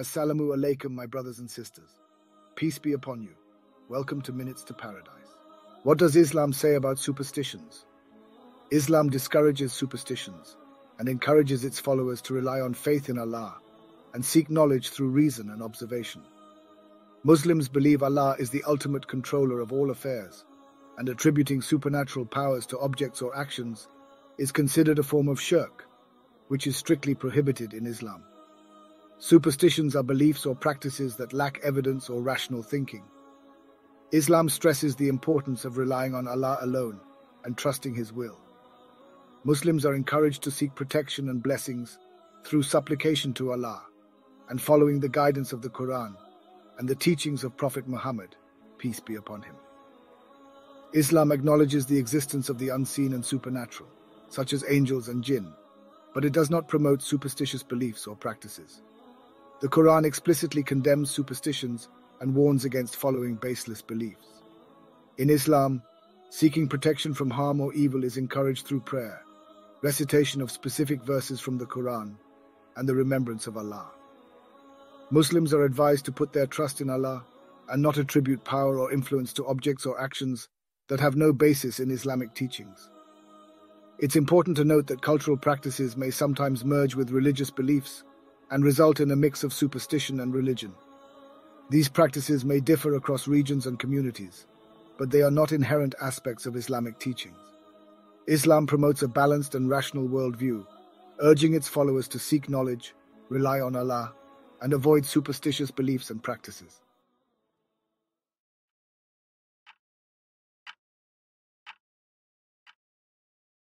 Assalamu alaikum, my brothers and sisters. Peace be upon you. Welcome to Minutes to Paradise. What does Islam say about superstitions? Islam discourages superstitions and encourages its followers to rely on faith in Allah and seek knowledge through reason and observation. Muslims believe Allah is the ultimate controller of all affairs, and attributing supernatural powers to objects or actions is considered a form of shirk, which is strictly prohibited in Islam. Superstitions are beliefs or practices that lack evidence or rational thinking. Islam stresses the importance of relying on Allah alone and trusting His will. Muslims are encouraged to seek protection and blessings through supplication to Allah and following the guidance of the Quran and the teachings of Prophet Muhammad, peace be upon him. Islam acknowledges the existence of the unseen and supernatural, such as angels and jinn, but it does not promote superstitious beliefs or practices. The Quran explicitly condemns superstitions and warns against following baseless beliefs. In Islam, seeking protection from harm or evil is encouraged through prayer recitation of specific verses from the Quran, and the remembrance of Allah. Muslims are advised to put their trust in Allah and not attribute power or influence to objects or actions that have no basis in Islamic teachings. It's important to note that cultural practices may sometimes merge with religious beliefs and result in a mix of superstition and religion. These practices may differ across regions and communities, but they are not inherent aspects of Islamic teachings. Islam promotes a balanced and rational worldview, urging its followers to seek knowledge, rely on Allah, and avoid superstitious beliefs and practices.